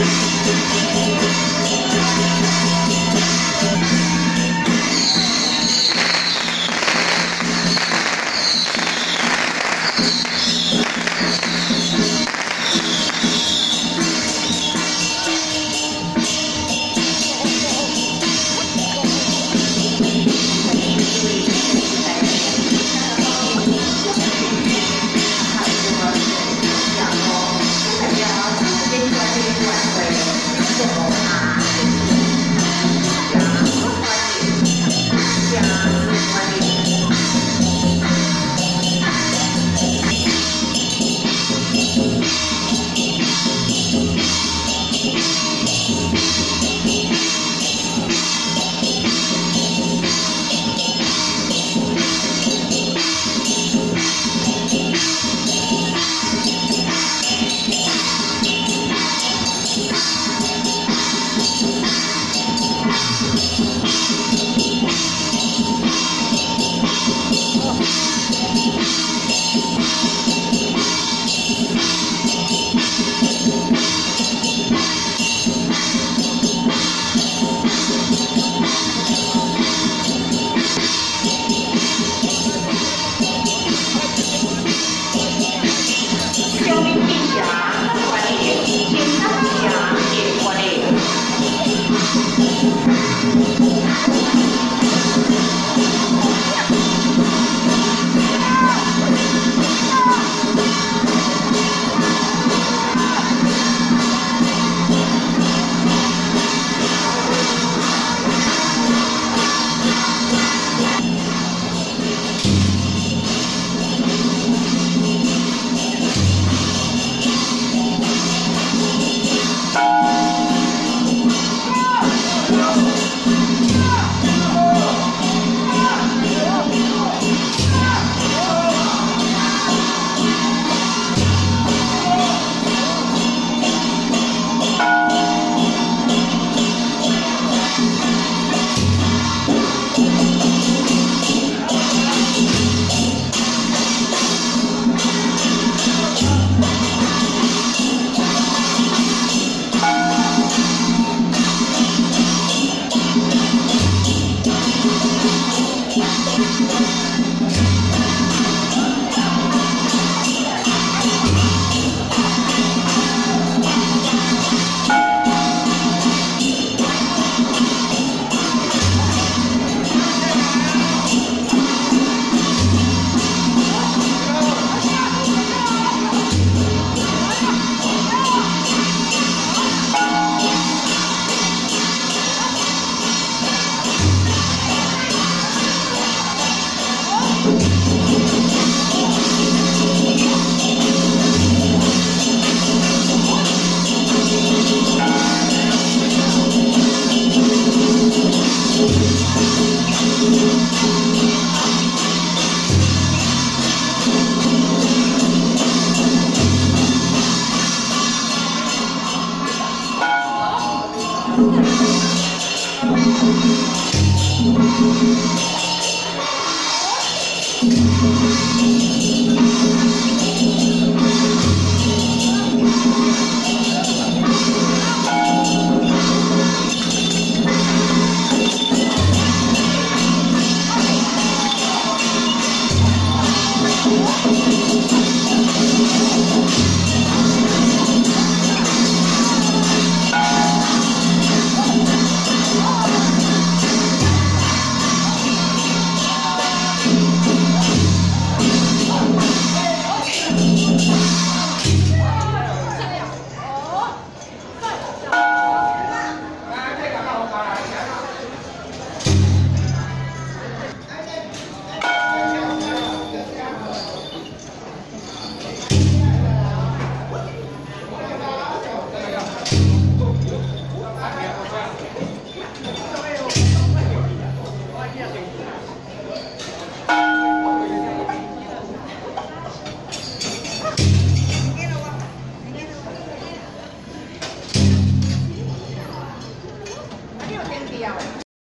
Thank Thank you.